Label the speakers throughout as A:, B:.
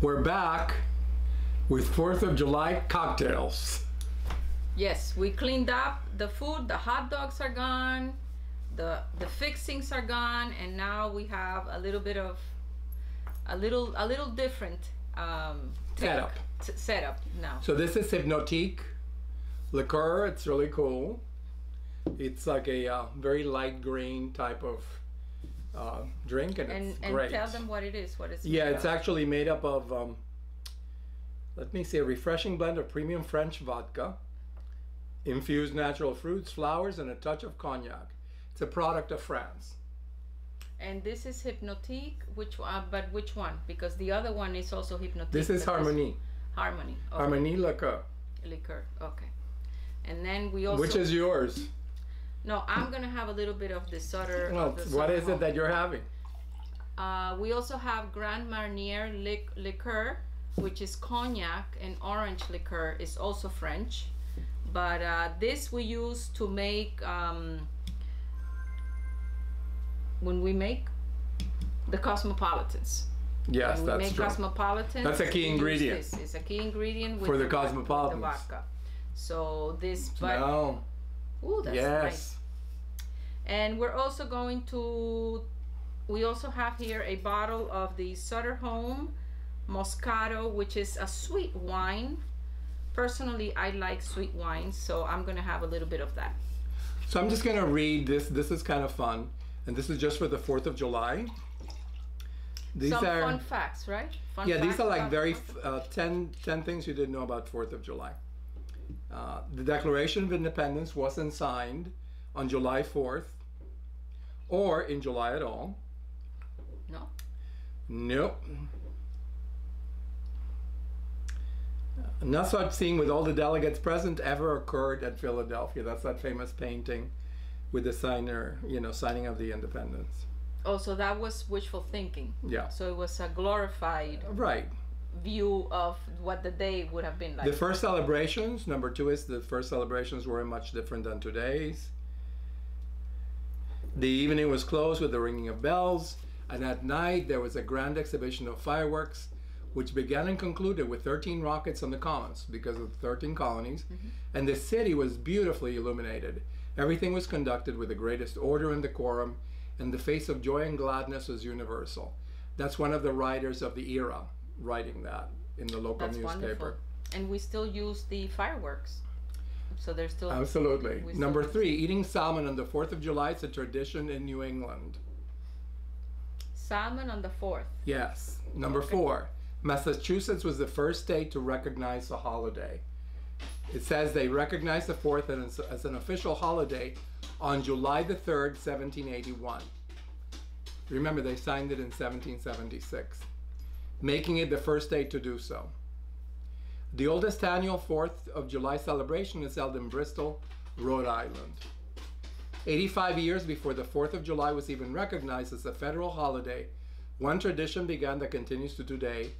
A: We're back with 4th of July cocktails.
B: Yes, we cleaned up the food. The hot dogs are gone. The the fixings are gone, and now we have a little bit of a little a little different um,
A: Setup.
B: setup now.
A: So this is Hpnotiq liqueur. It's really cool. It's like a uh, very light green type of uh, drink, and,
B: and
A: it's
B: and
A: great.
B: tell them what it is. What it's
A: yeah, it's
B: of.
A: actually made up of, um, let me see, a refreshing blend of premium French vodka, infused natural fruits, flowers, and a touch of cognac. It's a product of France.
B: And this is Hpnotiq, which one? But which one? Because the other one is also Hpnotiq.
A: This is Harmony.
B: Harmony. Okay.
A: Harmonie liqueur.
B: liquor. Okay. And then we also.
A: Which is yours?
B: No, I'm gonna have a little bit of the Sutter.
A: Well,
B: the
A: what is it that you're having?
B: Uh, we also have Grand Marnier lic- liqueur, which is cognac, and orange liqueur is also French. But uh, this we use to make um, when we make the cosmopolitans.
A: Yes, that's
B: make
A: true.
B: cosmopolitans.
A: That's a key ingredient.
B: It's a key ingredient with
A: For the
B: vo-
A: cosmopolitans.
B: The vodka. So this, but
A: no.
B: Ooh, that's nice.
A: Yes.
B: And we're also going to, we also have here a bottle of the Sutter Home Moscato, which is a sweet wine. Personally, I like sweet wines, so I'm gonna have a little bit of that.
A: So I'm just going to read this. This is kind of fun. And this is just for the 4th of July. These
B: Some
A: are.
B: fun facts, right? Fun
A: Yeah, these are like very uh, 10, 10 things you didn't know about 4th of July. Uh, the Declaration of Independence wasn't signed on July 4th or in July at all.
B: No?
A: Nope. No such scene with all the delegates present ever occurred at Philadelphia. That's that famous painting with the signer, you know, signing of the independence.
B: Oh, so that was wishful thinking.
A: Yeah.
B: So it was a glorified
A: Right.
B: View of what the day would have been like.
A: The first celebrations, number two is the first celebrations were much different than today's. The evening was closed with the ringing of bells, and at night there was a grand exhibition of fireworks, which began and concluded with 13 rockets on the commons because of the 13 colonies, mm-hmm. and the city was beautifully illuminated. Everything was conducted with the greatest order and decorum, and the face of joy and gladness was universal. That's one of the writers of the era writing that in the local
B: That's
A: newspaper.
B: wonderful. And we still use the fireworks. So they're still
A: Absolutely.
B: Still
A: Number three, eating salmon on the 4th of July is a tradition in New England.
B: salmon on the fourth.
A: Yes. Number four, Massachusetts was the first state to recognize the holiday. It says they recognized the 4th as, as an official holiday on July the 3rd, 1781. Remember, they signed it in 1776, making it the first state to do so. The oldest annual 4th of July celebration is held in Bristol, Rhode Island. 85 years before the 4th of July was even recognized as a federal holiday, one tradition began that continues to today.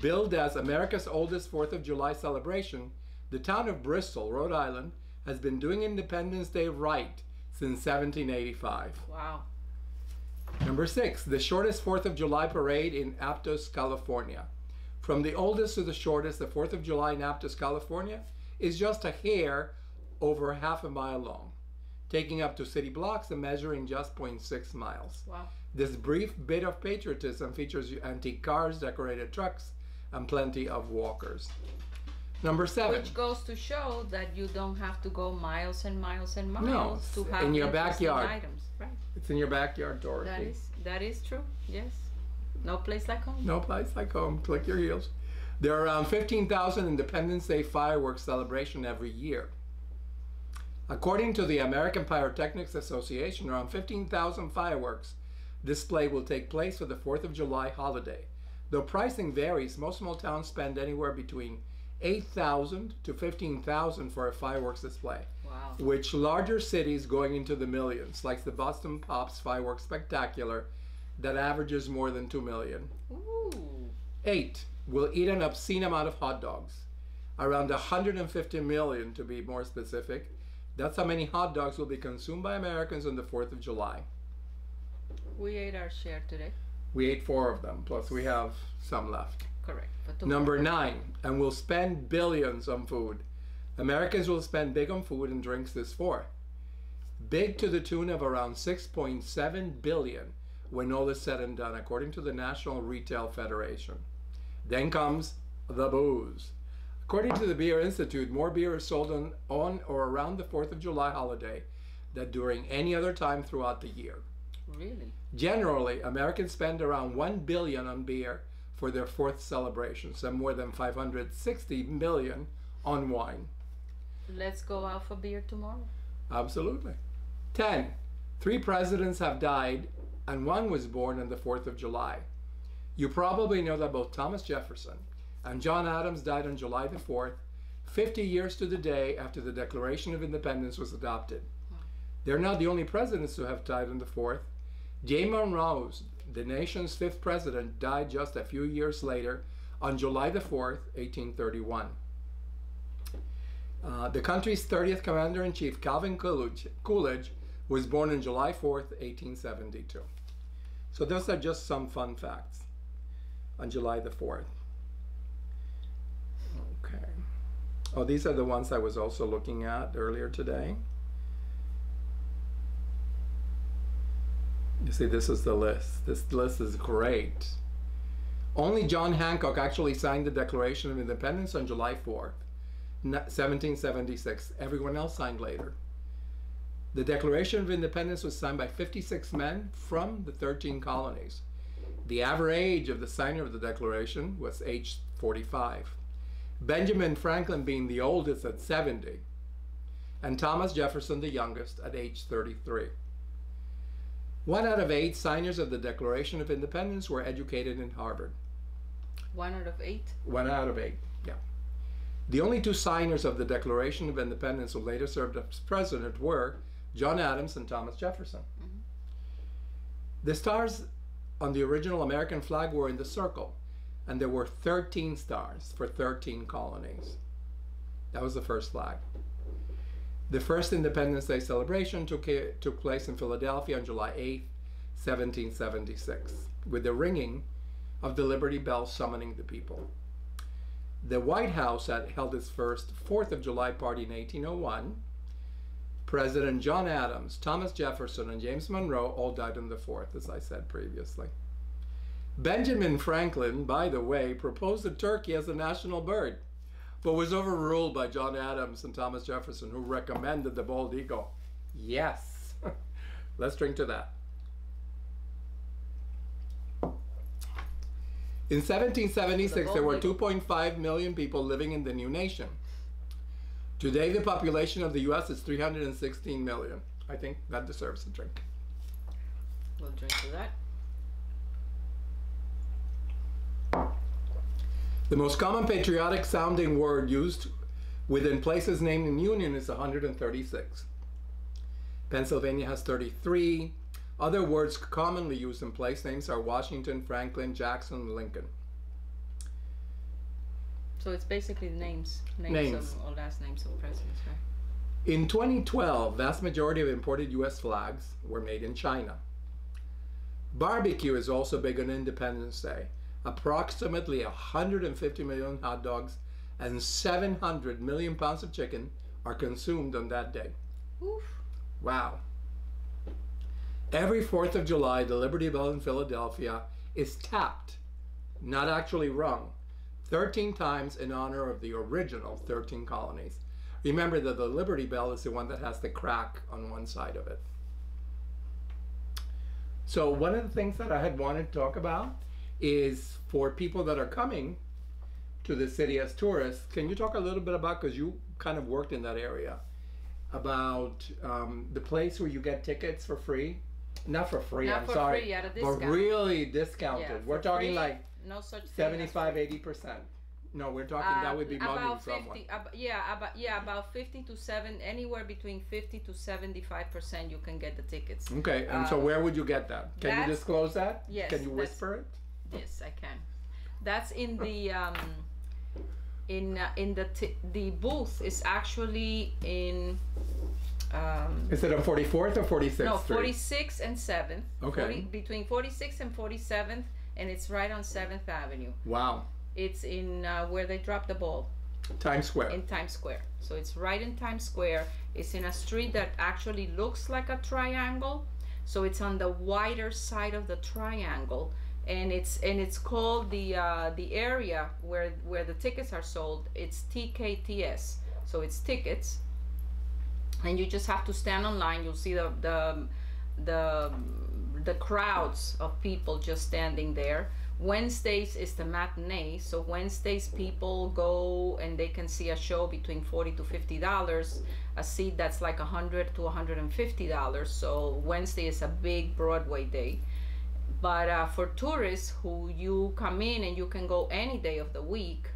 A: Billed as America's oldest 4th of July celebration, the town of Bristol, Rhode Island, has been doing Independence Day right since 1785.
B: Wow.
A: Number six, the shortest 4th of July parade in Aptos, California. From the oldest to the shortest, the 4th of July in Aptos, California is just a hair over half a mile long, taking up to city blocks and measuring just 0.6 miles.
B: Wow.
A: This brief bit of patriotism features antique cars, decorated trucks, and plenty of walkers. Number seven.
B: Which goes to show that you don't have to go miles and miles and miles
A: No,
B: to have
A: in your backyard.
B: items. Right.
A: It's in your backyard, Dorothy.
B: That is that is true. Yes. No place like home.
A: No place like home. Click your heels. There are around 15,000 Independence Day fireworks celebration every year. According to the American Pyrotechnics Association, around 15,000 fireworks display will take place for the 4th of July holiday. Though pricing varies, most small towns spend anywhere between 8,000 to 15,000 for a fireworks display,
B: Wow.
A: which larger cities going into the millions, like the Boston Pops Fireworks Spectacular, that averages more than 2 million.
B: Ooh.
A: Eight, will eat an obscene amount of hot dogs. Around 150 million to be more specific. That's how many hot dogs will be consumed by Americans on the 4th of July.
B: We ate our share today.
A: We ate four of them, plus we have some left.
B: Correct.
A: Number nine, and we'll spend billions on food. Americans will spend big on food and drinks this fourth. Big to the tune of around 6.7 billion when all is said and done, according to the National Retail Federation. Then comes the booze. According to the Beer Institute, more beer is sold on, on or around the 4th of July holiday than during any other time throughout the year.
B: Really?
A: Generally, Americans spend around 1 billion on beer for their fourth celebration, some more than 560 million on wine.
B: Let's go out for beer tomorrow.
A: Absolutely. 10. Three presidents have died and one was born on the 4th of July. You probably know that both Thomas Jefferson and John Adams died on July the 4th, 50 years to the day after the Declaration of Independence was adopted. They're not the only presidents who have died on the 4th. James Monroe, the nation's fifth president, died just a few years later on July the 4th, 1831. Uh, the country's 30th commander in chief, Calvin Coolidge, Coolidge, was born on July 4th, 1872. So, those are just some fun facts on July the 4th. Okay. Oh, these are the ones I was also looking at earlier today. You see, this is the list. This list is great. Only John Hancock actually signed the Declaration of Independence on July 4th, 1776. Everyone else signed later. The Declaration of Independence was signed by 56 men from the 13 colonies. The average age of the signer of the Declaration was age 45. Benjamin Franklin being the oldest at 70, and Thomas Jefferson the youngest at age 33. One out of eight signers of the Declaration of Independence were educated in Harvard.
B: One out of eight.
A: One out of eight, yeah. The only two signers of the Declaration of Independence who later served as president were John Adams and Thomas Jefferson. Mm-hmm. The stars on the original American flag were in the circle, and there were 13 stars for 13 colonies. That was the first flag. The first Independence Day celebration took, took place in Philadelphia on July 8, 1776, with the ringing of the Liberty Bell summoning the people. The White House had held its first 4th of July party in 1801. President John Adams, Thomas Jefferson, and James Monroe all died on the 4th, as I said previously. Benjamin Franklin, by the way, proposed a turkey as a national bird, but was overruled by John Adams and Thomas Jefferson, who recommended the bald eagle. Yes. Let's drink to that. In 1776, there were 2.5 million people living in the new nation. Today, the population of the US is 316 million. I think that deserves a drink.
B: We'll drink to that.
A: The most common patriotic sounding word used within places named in Union is 136. Pennsylvania has 33. Other words commonly used in place names are Washington, Franklin, Jackson, and Lincoln.
B: So it's basically the names, names,
A: Names.
B: Of, or last names of presidents, right?
A: In 2012, vast majority of imported US flags were made in China. Barbecue is also big on Independence Day. Approximately 150 million hot dogs and 700 million pounds of chicken are consumed on that day.
B: Oof.
A: Wow. Every 4th of July, the Liberty Bell in Philadelphia is tapped, not actually rung, 13 times in honor of the original 13 colonies. Remember that the Liberty Bell is the one that has the crack on one side of it. So, one of the things that I had wanted to talk about is for people that are coming to the city as tourists, can you talk a little bit about, because you kind of worked in that area, about um, the place where you get tickets for free? Not for free,
B: Not
A: I'm
B: for
A: sorry.
B: free, at a
A: but really discounted.
B: Yeah,
A: We're talking
B: free,
A: like
B: no such
A: 75, 80%. No, we're talking that
B: Uh,
A: would be money
B: about
A: to someone.
B: 50 ab- yeah about yeah about 50 to 7 anywhere between 50 to 75 percent you can get the tickets
A: Okay, and so
B: Um,
A: where would you get that? Can you disclose that?
B: yes,
A: Can you whisper it?
B: yes i can that's in the um in uh, in the t- the booth is actually in um
A: Is it on 44th or 46th
B: no
A: Street?
B: 46 and 7th
A: Okay.
B: 40, between 46 and 47th and it's right on 7th avenue
A: Wow.
B: It's in uh, where they drop the ball
A: Times Square.
B: in Times Square. So it's right in Times Square. It's in a street that actually looks like a triangle. So it's on the wider side of the triangle, and it's and it's called the uh, the area where where the tickets are sold. It's TKTS. So it's tickets, and you just have to stand online. You'll see the the the the crowds of people just standing there. Wednesdays is the matinee, so Wednesdays people go and they can see a show between forty to fifty dollars. A seat that's like a hundred to hundred and fifty dollars. So Wednesday is a big Broadway day. But uh, for tourists who you come in and you can go any day of the week,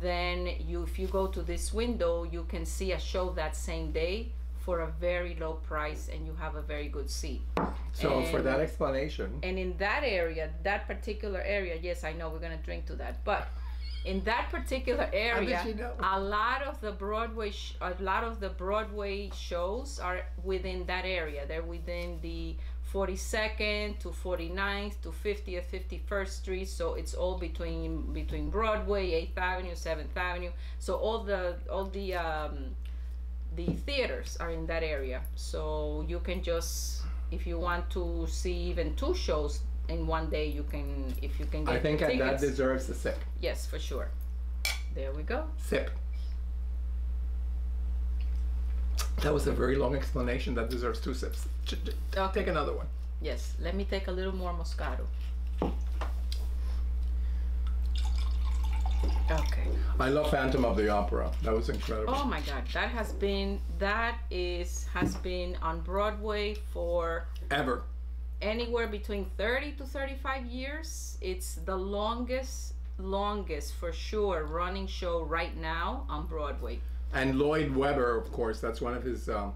B: then you if you go to this window, you can see a show that same day for a very low price and you have a very good seat.
A: so for that explanation,
B: And in that area, that particular area, yes, I know we're gonna drink to that, but in that particular area,
A: you know?
B: a lot of the Broadway, sh- a lot of the Broadway shows are within that area. They're within the 42nd to 49th to 50th, 51st Street. So it's all between between Broadway, 8th Avenue, 7th Avenue. So all the all the um, the theaters are in that area. So you can just, if you want to see even two shows in one day, you can, if you can get
A: I think that deserves a sip.
B: yes, for sure. There we go.
A: Sip. That was a very long explanation. That deserves two sips.
B: I'll
A: Take another one.
B: Yes, let me take a little more Moscato. Okay.
A: I love Phantom of the Opera. That was incredible.
B: Oh my God, that has been that is has been on Broadway for
A: Ever.
B: anywhere between 30 to 35 years. It's the longest, longest for sure running show right now on Broadway.
A: And Lloyd Webber, of course, that's one of his um,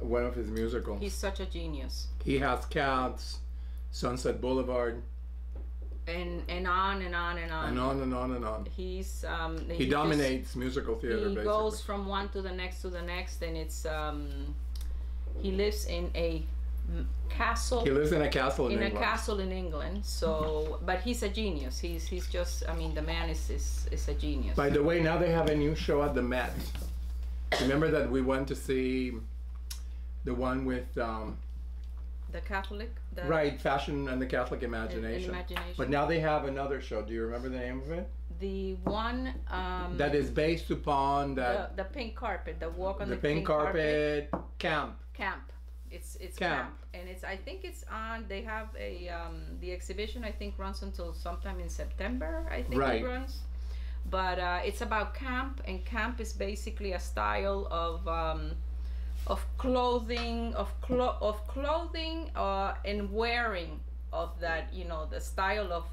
A: one of his musicals.
B: He's such a genius.
A: he has Cats, Sunset Boulevard,
B: And and on and on and on.
A: and on and on and on.
B: He's um
A: He dominates musical theater,
B: he
A: basically.
B: goes from one to the next to the next and it's um he lives in a castle
A: he lives in a castle in,
B: in a castle in England. So, but he's a genius. He's he's just. I mean, the man is is, is a genius.
A: By the way, now they have a new show at the Met. Remember that we went to see the one with um,
B: the Catholic. The,
A: right fashion and the Catholic
B: in- in
A: imagination.
B: imagination.
A: But now they have another show. Do you remember the name of it?
B: the one. Um,
A: That is based upon
B: the,
A: that
B: the pink carpet. The walk on
A: the,
B: the,
A: pink, carpet, camp.
B: camp. It's it's
A: Camp.
B: camp. and it's I think it's on. They have a um, the exhibition. I think runs until sometime in September. I think
A: Right.
B: it runs. But uh, it's about camp, and camp is basically a style of um, of clothing of clo- of clothing uh, and wearing of that. You know the style of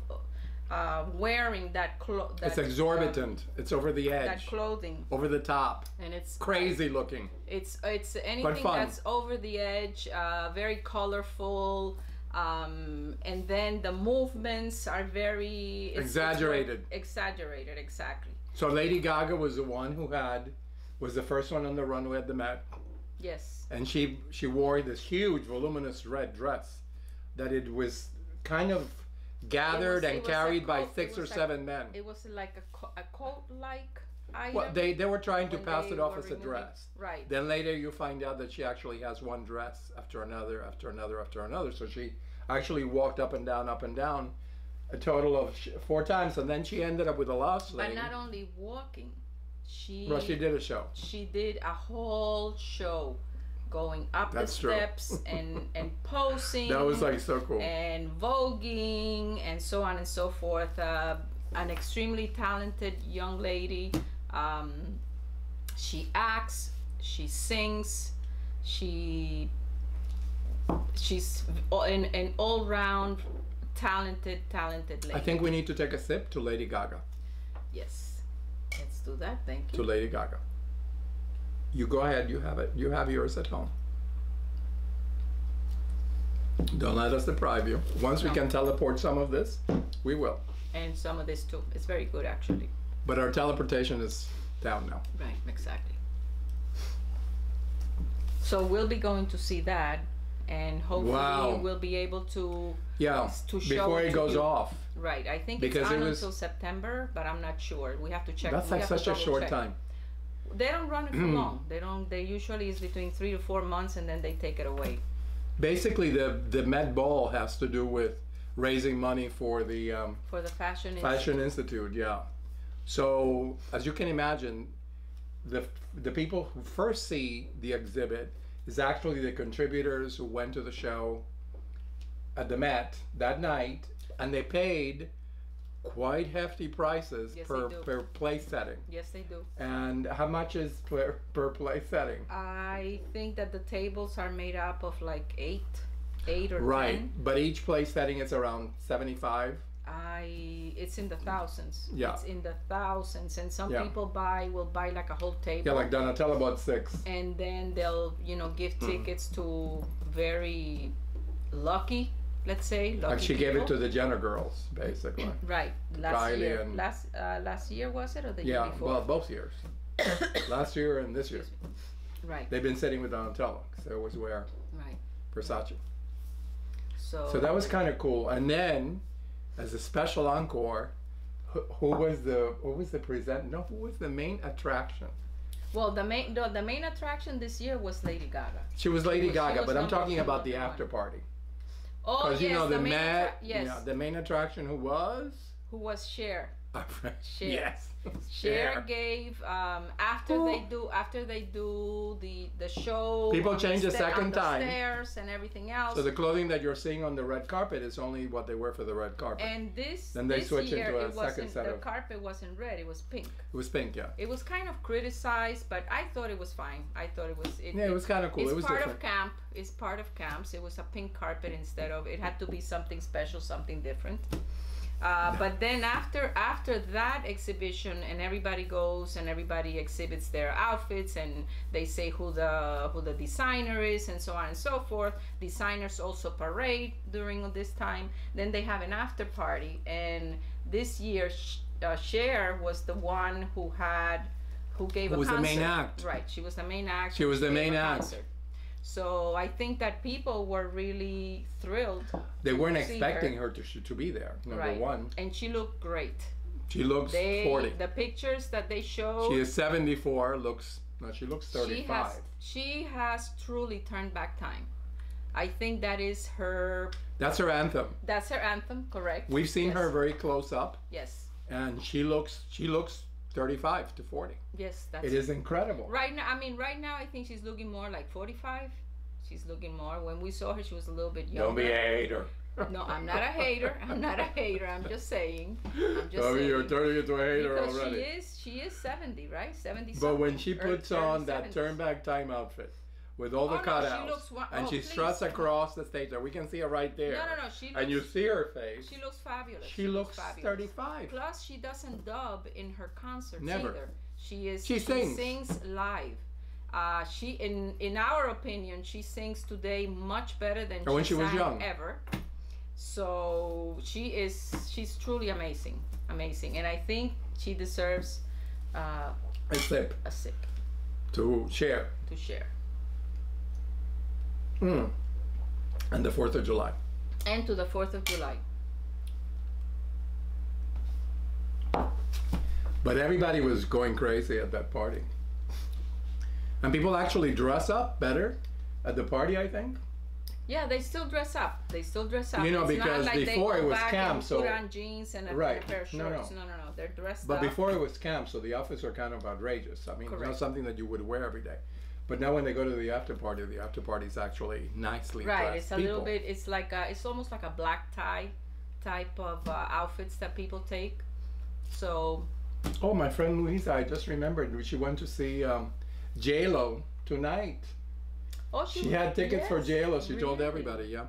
B: uh, wearing that clo- that
A: It's exorbitant. it's over the
B: uh, that
A: edge,
B: clothing,
A: over the top,
B: and it's
A: crazy looking.
B: it's it's anything that's over the edge, uh, very colorful, um, and then the movements are very
A: Exaggerated.
B: exaggerated, exactly.
A: So Lady Gaga was the one who had was the first one on the runway at the Met,
B: Yes,
A: and she she wore this huge voluminous red dress that it was kind of gathered
B: was-
A: and
B: it was a
A: carried by six or
B: like-
A: seven men.
B: it was like a, co- a coat-like item.
A: Well, they they were trying to pass it off as a dress.
B: Right.
A: Then later you find out that she actually has one dress after another, after another, after another. So she actually walked up and down, up and down, a total of four times, and then she ended up with a lost
B: But
A: lane.
B: not only walking, she
A: Well, she did a show.
B: she did a whole show going up
A: That's
B: the steps and and posing
A: That was like so cool.
B: and voguing and so on and so forth uh, an extremely talented young lady um, she acts she sings she she's an, an all-round talented talented lady
A: I think we need to take a sip to Lady Gaga.
B: yes let's do that thank you.
A: To Lady Gaga. You go ahead. You have it. You have yours at home. Don't let us deprive you. Once we can teleport some of this, we will.
B: and some of this too it's very good actually
A: But our teleportation is down now.
B: Right, exactly. So we'll be going to see that, and hopefully
A: Wow.
B: we'll be able to.
A: Yeah,
B: to show
A: before
B: it
A: it goes
B: you.
A: off.
B: Right, I think
A: Because
B: it's
A: it was-
B: until September, but I'm not sure. We have to check.
A: That's like such a short
B: check.
A: time.
B: They don't run it for long. They don't. They usually is between three to four months, and then they take it away.
A: Basically, the the Met Ball has to do with raising money for the um,
B: For the fashion.
A: Fashion Institute. Yeah. So as you can imagine, the the people who first see the exhibit is actually the contributors who went to the show at the Met that night, and they paid quite hefty prices
B: Yes,
A: per per play setting.
B: Yes, they do.
A: And how much is per, per play setting?
B: I think that the tables are made up of like eight, eight or
A: Right,
B: ten.
A: but each play setting is around seventy-five.
B: I it's in the thousands.
A: Yeah.
B: It's in the thousands, and some
A: Yeah.
B: people buy will buy like a whole table.
A: Yeah, like Donatella bought six.
B: and then they'll you know give
A: Hmm.
B: tickets to very lucky, let's say.
A: And she gave it to the Jenner girls, basically.
B: right last year. Last uh, last year was it or the year before?
A: Yeah, well, both years. Last year and this year.
B: right,
A: They've been sitting with Donatella, so it was where.
B: right.
A: Versace.
B: So
A: So that was kind of cool. And then, as a special encore, who, who was the who was the present? No, who was the main attraction?
B: well the main the, the main attraction this year was Lady Gaga.
A: She was Lady
B: she
A: Gaga,
B: was
A: but I'm talking about the after party
B: Oh
A: because
B: yes,
A: you know the,
B: the main attra- yes,
A: yeah, the main attraction who was.
B: who was Cher. Cher.
A: Yes.
B: Cher gave um, after
A: Ooh.
B: they do after they do the the show.
A: People change the second
B: the
A: time.
B: Stairs and everything else.
A: So the clothing that you're seeing on the red carpet is only what they wear for the red carpet.
B: and this
A: Then they
B: this
A: switch
B: year
A: into a
B: it
A: second set
B: the
A: of-
B: carpet wasn't red. It was pink.
A: it was pink, yeah.
B: It was kind of criticized, but I thought it was fine. I thought it was. It,
A: Yeah, it was kind of cool.
B: It's
A: It was
B: part
A: different.
B: of camp. It's part of camps. It was a pink carpet instead of. It had to be something special, something different. Uh, but then after after that exhibition and everybody goes and everybody exhibits their outfits and they say who the who the designer is and so on and so forth designers also parade during this time then they have an after party and this year uh, Cher was the one who had who gave
A: Who
B: a
A: was the
B: concert
A: main act.
B: right she was the main act
A: She was the main act.
B: concert. So I think that people were really thrilled
A: They weren't expecting her, to to be there. Number
B: right
A: one,
B: and she looked great
A: she looks
B: they
A: 40.
B: the pictures that they showed
A: She is 74. Looks no, she looks 35.
B: she has she has truly turned back time i think that is her
A: That's her anthem.
B: that's her anthem correct
A: We've seen
B: Yes.
A: her very close up,
B: yes
A: and she looks she looks 35 to 40.
B: yes that's
A: It is incredible.
B: right now i mean right now i think she's looking more like 45 she's looking more when we saw her she was a little bit younger
A: Don't be a hater.
B: no i'm not a hater i'm not a hater i'm just saying i'm just
A: Oh, you're turning into a hater
B: because
A: already.
B: she is she is 70 right 70
A: But when she puts on that
B: 70s.
A: turn back time outfit with all the
B: Oh, no, she
A: cutouts
B: looks wa-
A: and
B: oh,
A: she
B: please.
A: struts across the stage, there we can see her right there.
B: no no no she looks,
A: and you see her face.
B: she looks fabulous
A: She looks
B: fabulous.
A: 35.
B: Plus, she doesn't dub in her concerts
A: Never.
B: either. She is
A: She sings.
B: live. Uh, she, in in our opinion, she sings today much better than
A: Or when she was young.
B: ever. So she is she's truly amazing, amazing, and I think she deserves uh,
A: A sip
B: a sip
A: to Cher.
B: to Cher.
A: Mm. And the 4th of July.
B: And to the Fourth of July.
A: But everybody was going crazy at that party. And people actually dress up better at the party, I think.
B: Yeah, they still dress up. They still dress up.
A: You know,
B: It's
A: because
B: not like
A: before
B: they
A: it was
B: back
A: camp, so-
B: put on jeans and a,
A: Right.
B: pair of
A: No, no.
B: shorts. No, no, no. They're dressed
A: But
B: up.
A: But before it was camp, so the outfits are kind of outrageous. I mean, it's not something that you would wear every day. But now when they go to the after party, the after party is actually nicely
B: right
A: dressed
B: it's a
A: people.
B: little bit it's like a, it's almost like a black tie type of uh, outfits that people take so
A: Oh, my friend Luisa, I just remembered she went to see um, J Lo tonight.
B: oh
A: She had tickets for
B: yes,
A: J Lo. She told everybody, yeah.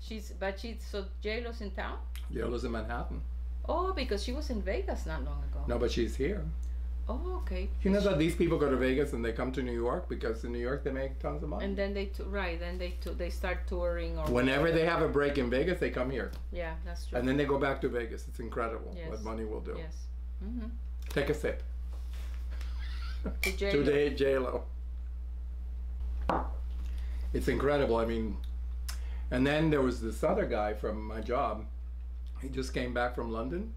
B: she's but she's so j-lo's in town
A: J Lo's in Manhattan.
B: oh because she was in vegas not long ago
A: No, but she's here.
B: Oh okay
A: You know that these people go to Vegas and they come to New York because in New York they make tons of money.
B: and then they t- right then they t- they start touring or
A: Whenever they have a break in Vegas, they come here.
B: yeah that's true
A: And then they go back to Vegas. It's incredible
B: Yes.
A: what money will do.
B: yes mm-hmm.
A: Take a sip.
B: to j-lo
A: Today, J Lo. It's incredible. I mean, And then there was this other guy from my job. He just came back from London,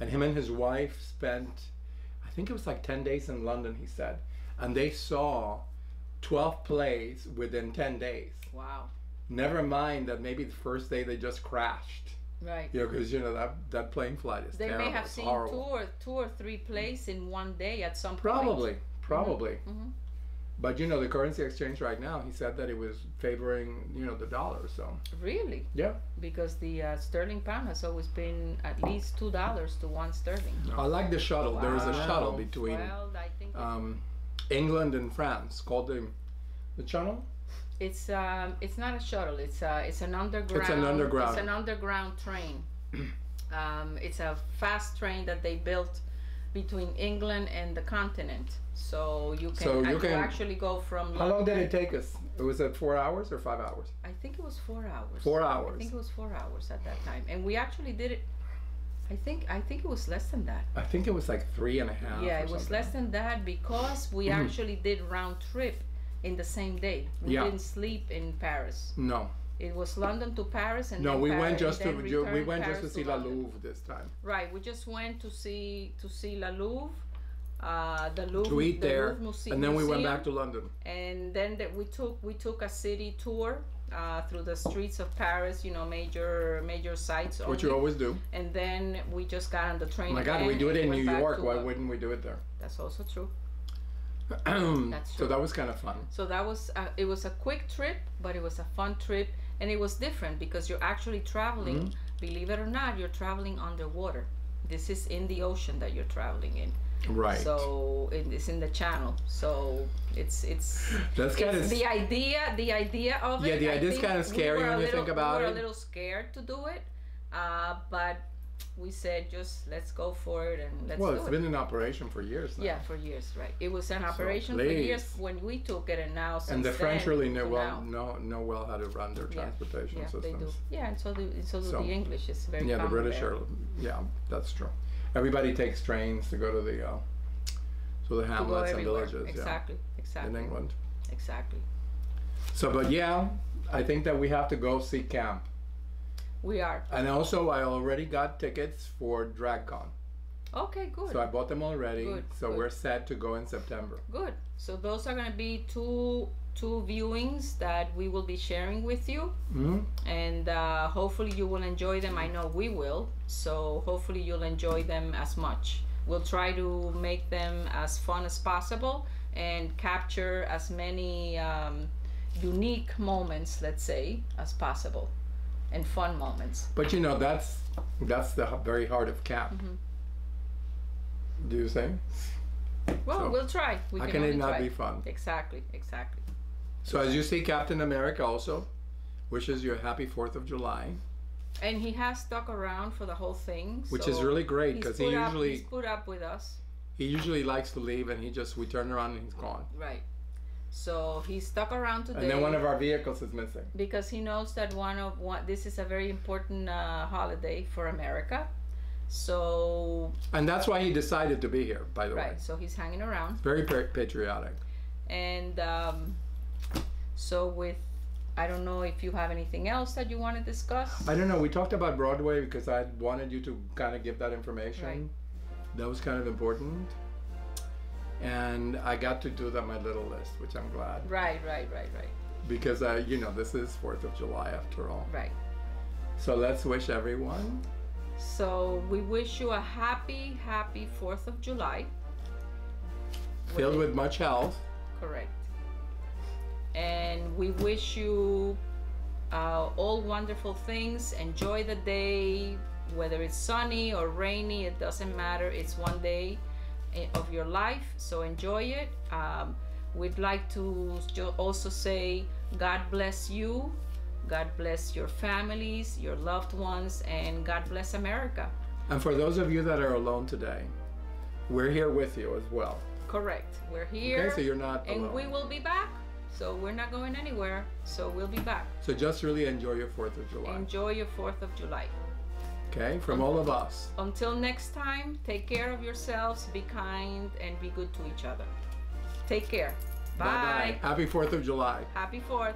A: and him and his wife spent, I think it was like 10 days in London, he said. And they saw 12 plays within 10 days.
B: Wow.
A: Never mind that maybe the first day they just crashed.
B: Right.
A: You know, because you know that that plane flight is
B: They
A: terrible.
B: may have
A: it's
B: seen
A: horrible.
B: two or two or three plays in one day at some point.
A: Probably, probably.
B: Mhm.
A: But you know, the currency exchange right now, he said that it was favoring you know the dollar. So
B: Really?
A: yeah,
B: Because the uh, sterling pound has always been at least two dollars to one sterling.
A: I like the shuttle. There was a shuttle between
B: Well, I think
A: um, England and France called the the channel.
B: it's um it's not a shuttle. It's uh it's an underground.
A: It's an underground.
B: It's an underground train. um, it's a fast train that they built between England and the continent. So you can,
A: So you can-
B: actually go from.
A: How long did it take us? It was at four hours or five hours?
B: I think it was four hours.
A: Four hours.
B: I think it was four hours at that time, and we actually did it. I think I think it was less than that.
A: I think it was like three and a half.
B: yeah, it was
A: something.
B: less than that because we mm-hmm. actually did round trip in the same day. We
A: Yeah.
B: didn't sleep in Paris.
A: No,
B: It was London to Paris, and
A: no, we
B: Paris,
A: went just to we went just to see La Louvre this time.
B: Right, we just went to see to see La Louvre, uh, the Louvre,
A: To eat
B: the
A: there,
B: Louvre Muse-
A: and then we went back to London.
B: and then that we took we took a city tour uh, through the streets of Paris, you know, major major sites.
A: Which you always do.
B: And then we just got on the train.
A: Oh my God, we do it in New York. Why
B: uh,
A: wouldn't we do it there?
B: That's also true.
A: That's
B: true.
A: So that was kind of fun.
B: So that was uh, it was a quick trip, but it was a fun trip, and it was different because you're actually traveling.
A: Mm-hmm.
B: Believe it or not, you're traveling underwater. This is in the ocean that you're traveling in.
A: Right.
B: So it's in the channel. So it's it's
A: That's kind
B: it's
A: of
B: the idea the idea of
A: Yeah,
B: it.
A: the idea
B: is
A: kinda scary
B: we
A: when you
B: little,
A: think about
B: we were
A: it.
B: a little scared to do it, uh, but we said just let's go for it and let's
A: well, it's
B: it.
A: been in operation for years now.
B: yeah, for years, right? It was an operation for years when we took it, and now since
A: And the French really know well know know well how to run their transportation
B: Yeah,
A: systems.
B: they do. Yeah, and so do so do
A: So-
B: the English. It's very
A: Yeah, the British
B: there.
A: are. Yeah, that's true. Everybody takes trains to go to the uh, to the
B: to
A: hamlets and villages.
B: Exactly,
A: Yeah,
B: exactly,
A: in England.
B: exactly.
A: So, but yeah, I think that we have to go see camp.
B: We are
A: And also, I already got tickets for DragCon.
B: okay. Good.
A: So I bought them already.
B: Good,
A: so
B: good.
A: we're set to go in September.
B: Good. So those are going to be two two viewings that we will be sharing with you,
A: hmm
B: and uh, hopefully you will enjoy them. I know we will. So hopefully you'll enjoy them as much. We'll try to make them as fun as possible and capture as many um, unique moments, let's say, as possible, and fun moments.
A: But you know, that's that's the very heart of CAP.
B: Mm-hmm.
A: Do you think?
B: Well,
A: So,
B: we'll try. We
A: How
B: can
A: can it not
B: try.
A: be fun?
B: Exactly. Exactly.
A: So as you see, Captain America also wishes you a happy Fourth of July,
B: And he has stuck around for the whole thing,
A: which is really great because he
B: put up-
A: usually
B: he's put up with us,
A: he usually likes to leave and he just we turn around and he's gone.
B: right? So he stuck around today
A: And then one of our vehicles is missing.
B: because he knows that one of one this is a very important uh, holiday for America. So
A: And that's why he decided to be here, by the way.
B: right, so he's hanging around,
A: Very patriotic.
B: and um, so with I don't know if you have anything else that you want to discuss.
A: I don't know. We talked about Broadway because I wanted you to kind of give that information.
B: Right.
A: That was kind of important. And I got to do that my little list, which I'm glad
B: Right, right, right, right,
A: because uh, you know this is Fourth of July after all.
B: right.
A: So let's wish everyone
B: So we wish you a happy, happy Fourth of July.
A: filled with much health.
B: Correct. And we wish you uh, all wonderful things. Enjoy the day, whether it's sunny or rainy, it doesn't matter. It's one day of your life, so enjoy it. Um, we'd like to also say, God bless you, God bless your families, your loved ones, and God bless America.
A: And for those of you that are alone today, we're here with you as well.
B: Correct. We're here.
A: Okay, so you're not
B: and
A: alone.
B: we will be back. So we're not going anywhere. So we'll be back.
A: So just really enjoy your Fourth of July.
B: Enjoy your 4th of July.
A: Okay, from um, all of us.
B: Until next time, take care of yourselves, be kind, and be good to each other. Take care. Bye.
A: Happy Fourth of July.
B: Happy 4th.